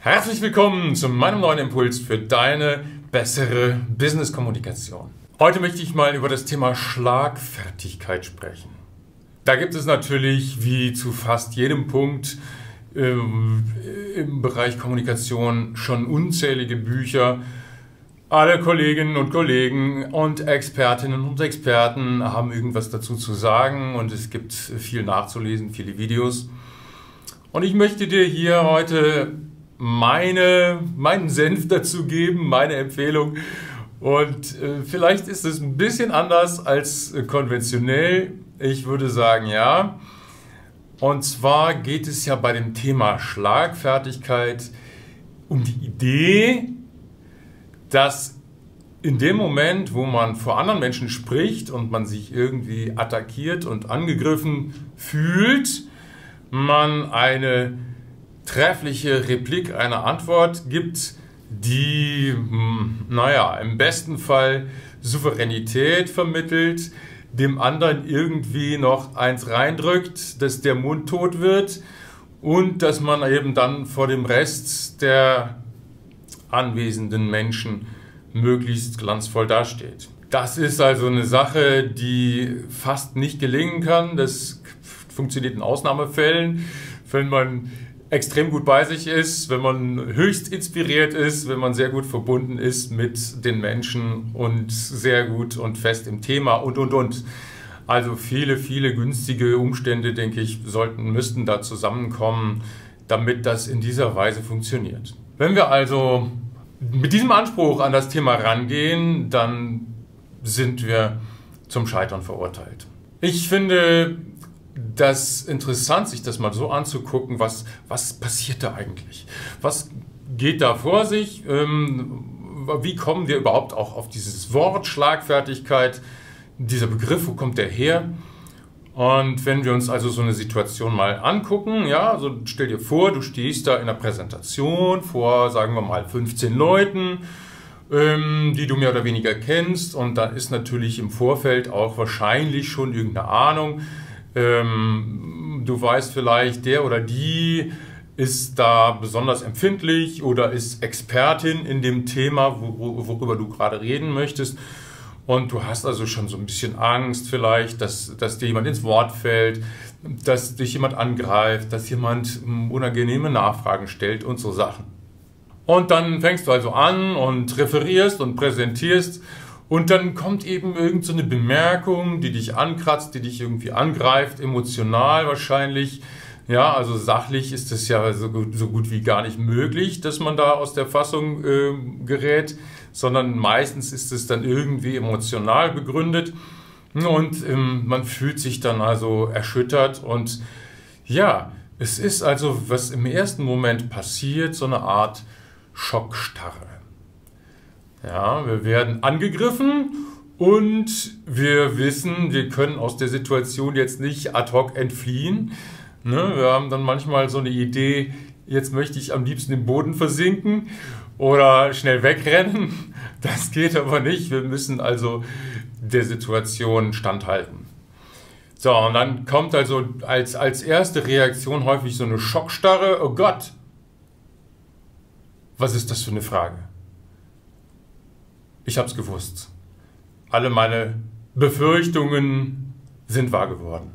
Herzlich willkommen zu meinem neuen Impuls für deine bessere Business-Kommunikation. Heute möchte ich mal über das Thema Schlagfertigkeit sprechen. Da gibt es natürlich wie zu fast jedem Punkt ähm, im Bereich Kommunikation schon unzählige Bücher. Alle Kolleginnen und Kollegen und Expertinnen und Experten haben irgendwas dazu zu sagen und es gibt viel nachzulesen, viele Videos. Und ich möchte dir hier heute meine, meinen Senf dazu geben, meine Empfehlung. Und äh, vielleicht ist es ein bisschen anders als äh, konventionell. Ich würde sagen, ja. Und zwar geht es ja bei dem Thema Schlagfertigkeit um die Idee, dass in dem Moment, wo man vor anderen Menschen spricht und man sich irgendwie attackiert und angegriffen fühlt, man eine treffliche Replik, eine Antwort gibt, die, hm, naja, im besten Fall Souveränität vermittelt, dem anderen irgendwie noch eins reindrückt, dass der Mund tot wird und dass man eben dann vor dem Rest der anwesenden Menschen möglichst glanzvoll dasteht. Das ist also eine Sache, die fast nicht gelingen kann. Das funktioniert in Ausnahmefällen, wenn man extrem gut bei sich ist, wenn man höchst inspiriert ist, wenn man sehr gut verbunden ist mit den Menschen und sehr gut und fest im Thema und, und, und. Also viele, viele günstige Umstände, denke ich, sollten, müssten da zusammenkommen, damit das in dieser Weise funktioniert. Wenn wir also mit diesem Anspruch an das Thema rangehen, dann sind wir zum Scheitern verurteilt. Ich finde, das interessant, sich das mal so anzugucken, was, was passiert da eigentlich? Was geht da vor sich? Ähm, wie kommen wir überhaupt auch auf dieses Wort Schlagfertigkeit? Dieser Begriff, wo kommt der her? Und wenn wir uns also so eine Situation mal angucken, ja, also stell dir vor, du stehst da in einer Präsentation vor, sagen wir mal, 15 Leuten, ähm, die du mehr oder weniger kennst und da ist natürlich im Vorfeld auch wahrscheinlich schon irgendeine Ahnung, ähm, du weißt vielleicht, der oder die ist da besonders empfindlich oder ist Expertin in dem Thema, worüber du gerade reden möchtest. Und du hast also schon so ein bisschen Angst vielleicht, dass, dass dir jemand ins Wort fällt, dass dich jemand angreift, dass jemand unangenehme Nachfragen stellt und so Sachen. Und dann fängst du also an und referierst und präsentierst und dann kommt eben irgend so eine Bemerkung, die dich ankratzt, die dich irgendwie angreift, emotional wahrscheinlich. Ja, also sachlich ist es ja so gut, so gut wie gar nicht möglich, dass man da aus der Fassung äh, gerät, sondern meistens ist es dann irgendwie emotional begründet. Und ähm, man fühlt sich dann also erschüttert und ja, es ist also, was im ersten Moment passiert, so eine Art Schockstarre. Ja, wir werden angegriffen und wir wissen, wir können aus der Situation jetzt nicht ad hoc entfliehen. Ne? Wir haben dann manchmal so eine Idee, jetzt möchte ich am liebsten im Boden versinken oder schnell wegrennen. Das geht aber nicht. Wir müssen also der Situation standhalten. So, und dann kommt also als, als erste Reaktion häufig so eine Schockstarre. Oh Gott, was ist das für eine Frage? Ich habe es gewusst. Alle meine Befürchtungen sind wahr geworden.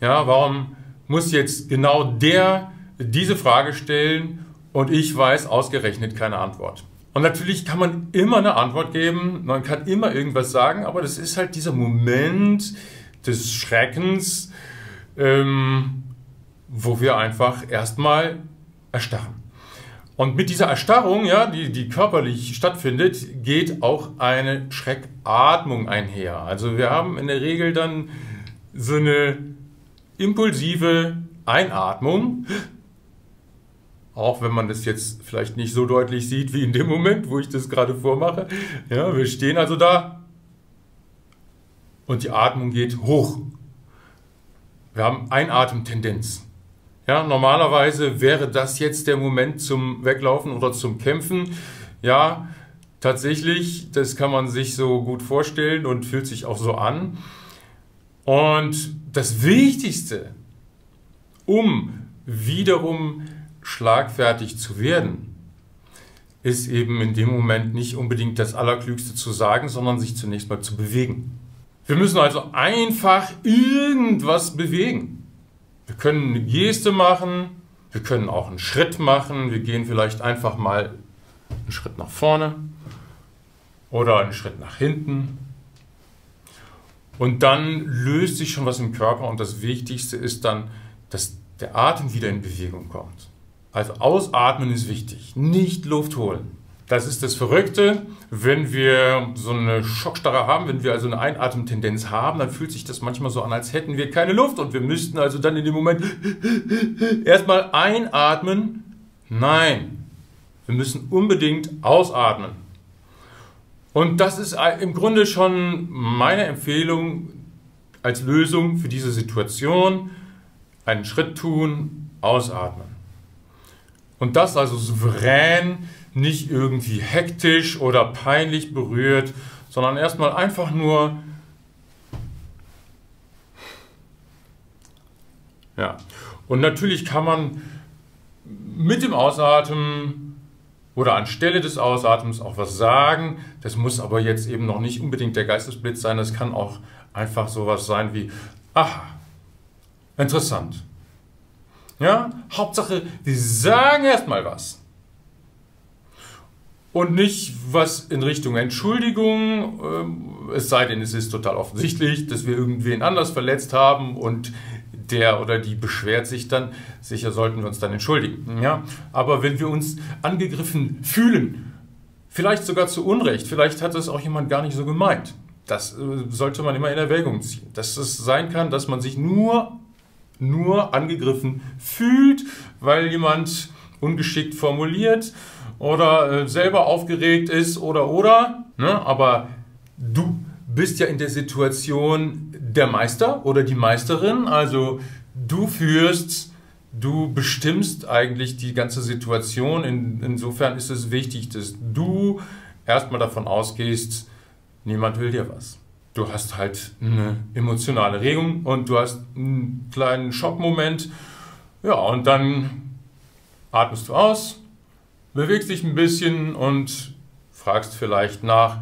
Ja, warum muss jetzt genau der diese Frage stellen und ich weiß ausgerechnet keine Antwort? Und natürlich kann man immer eine Antwort geben, man kann immer irgendwas sagen, aber das ist halt dieser Moment des Schreckens, ähm, wo wir einfach erstmal erstarren. Und mit dieser Erstarrung, ja, die, die körperlich stattfindet, geht auch eine Schreckatmung einher. Also wir haben in der Regel dann so eine impulsive Einatmung, auch wenn man das jetzt vielleicht nicht so deutlich sieht wie in dem Moment, wo ich das gerade vormache. Ja, wir stehen also da und die Atmung geht hoch. Wir haben Einatemtendenz. Ja, normalerweise wäre das jetzt der Moment zum Weglaufen oder zum Kämpfen. Ja, tatsächlich, das kann man sich so gut vorstellen und fühlt sich auch so an. Und das Wichtigste, um wiederum schlagfertig zu werden, ist eben in dem Moment nicht unbedingt das Allerklügste zu sagen, sondern sich zunächst mal zu bewegen. Wir müssen also einfach irgendwas bewegen. Wir können eine Geste machen, wir können auch einen Schritt machen, wir gehen vielleicht einfach mal einen Schritt nach vorne oder einen Schritt nach hinten. Und dann löst sich schon was im Körper und das Wichtigste ist dann, dass der Atem wieder in Bewegung kommt. Also ausatmen ist wichtig, nicht Luft holen. Das ist das Verrückte, wenn wir so eine Schockstarre haben, wenn wir also eine Einatemtendenz haben, dann fühlt sich das manchmal so an, als hätten wir keine Luft und wir müssten also dann in dem Moment erstmal einatmen. Nein, wir müssen unbedingt ausatmen. Und das ist im Grunde schon meine Empfehlung als Lösung für diese Situation. Einen Schritt tun, ausatmen. Und das also souverän, nicht irgendwie hektisch oder peinlich berührt, sondern erstmal einfach nur Ja. Und natürlich kann man mit dem Ausatmen oder anstelle des Ausatems auch was sagen. Das muss aber jetzt eben noch nicht unbedingt der Geistesblitz sein. Das kann auch einfach sowas sein wie, aha, interessant. Ja, Hauptsache, wir sagen erstmal was. Und nicht was in Richtung Entschuldigung, ähm, es sei denn, es ist total offensichtlich, dass wir irgendwen anders verletzt haben und der oder die beschwert sich dann, sicher sollten wir uns dann entschuldigen. Ja? Aber wenn wir uns angegriffen fühlen, vielleicht sogar zu Unrecht, vielleicht hat es auch jemand gar nicht so gemeint, das äh, sollte man immer in Erwägung ziehen. Dass es sein kann, dass man sich nur, nur angegriffen fühlt, weil jemand ungeschickt formuliert oder äh, selber aufgeregt ist oder oder. Ne? Aber du bist ja in der Situation der Meister oder die Meisterin. Also du führst, du bestimmst eigentlich die ganze Situation. In, insofern ist es wichtig, dass du erstmal davon ausgehst, niemand will dir was. Du hast halt eine emotionale Regung und du hast einen kleinen Schockmoment. Ja, und dann atmest du aus, bewegst dich ein bisschen und fragst vielleicht nach,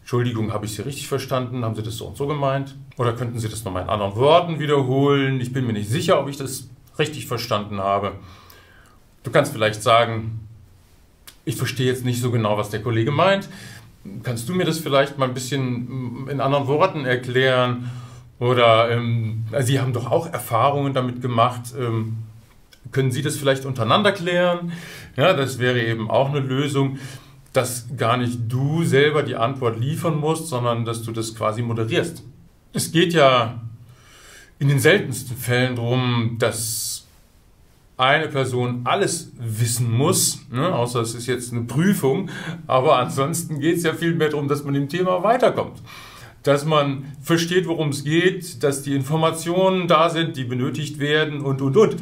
Entschuldigung, habe ich Sie richtig verstanden? Haben Sie das so und so gemeint? Oder könnten Sie das nochmal in anderen Worten wiederholen? Ich bin mir nicht sicher, ob ich das richtig verstanden habe. Du kannst vielleicht sagen, ich verstehe jetzt nicht so genau, was der Kollege meint. Kannst du mir das vielleicht mal ein bisschen in anderen Worten erklären? Oder ähm, Sie haben doch auch Erfahrungen damit gemacht. Ähm, können Sie das vielleicht untereinander klären? Ja, das wäre eben auch eine Lösung dass gar nicht du selber die Antwort liefern musst, sondern dass du das quasi moderierst. Es geht ja in den seltensten Fällen darum, dass eine Person alles wissen muss, ne? außer es ist jetzt eine Prüfung, aber ansonsten geht es ja viel mehr darum, dass man im Thema weiterkommt. Dass man versteht, worum es geht, dass die Informationen da sind, die benötigt werden und, und, und.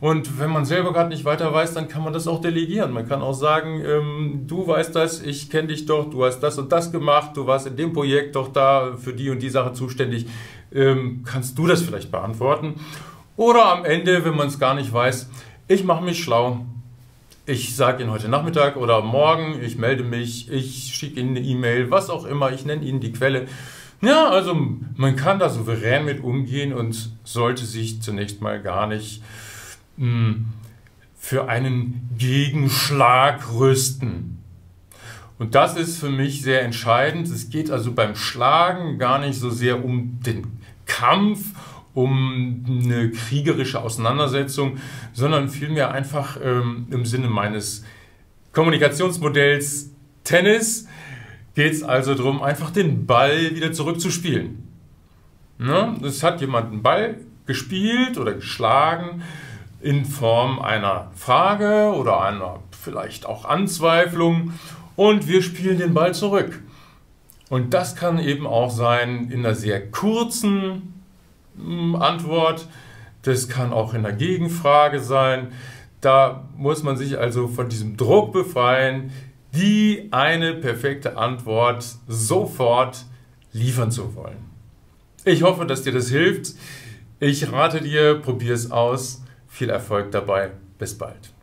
Und wenn man selber gerade nicht weiter weiß, dann kann man das auch delegieren. Man kann auch sagen, ähm, du weißt das, ich kenne dich doch, du hast das und das gemacht, du warst in dem Projekt doch da für die und die Sache zuständig. Ähm, kannst du das vielleicht beantworten? Oder am Ende, wenn man es gar nicht weiß, ich mache mich schlau. Ich sage Ihnen heute Nachmittag oder morgen, ich melde mich, ich schicke Ihnen eine E-Mail, was auch immer, ich nenne Ihnen die Quelle. Ja, also man kann da souverän mit umgehen und sollte sich zunächst mal gar nicht für einen Gegenschlag rüsten. Und das ist für mich sehr entscheidend. Es geht also beim Schlagen gar nicht so sehr um den Kampf, um eine kriegerische Auseinandersetzung, sondern vielmehr einfach ähm, im Sinne meines Kommunikationsmodells Tennis geht es also darum, einfach den Ball wieder zurückzuspielen. Ne? Es hat jemand einen Ball gespielt oder geschlagen in Form einer Frage oder einer vielleicht auch Anzweiflung und wir spielen den Ball zurück. Und das kann eben auch sein in einer sehr kurzen hm, Antwort, das kann auch in einer Gegenfrage sein. Da muss man sich also von diesem Druck befreien, die eine perfekte Antwort sofort liefern zu wollen. Ich hoffe, dass dir das hilft. Ich rate dir, probier es aus viel Erfolg dabei. Bis bald.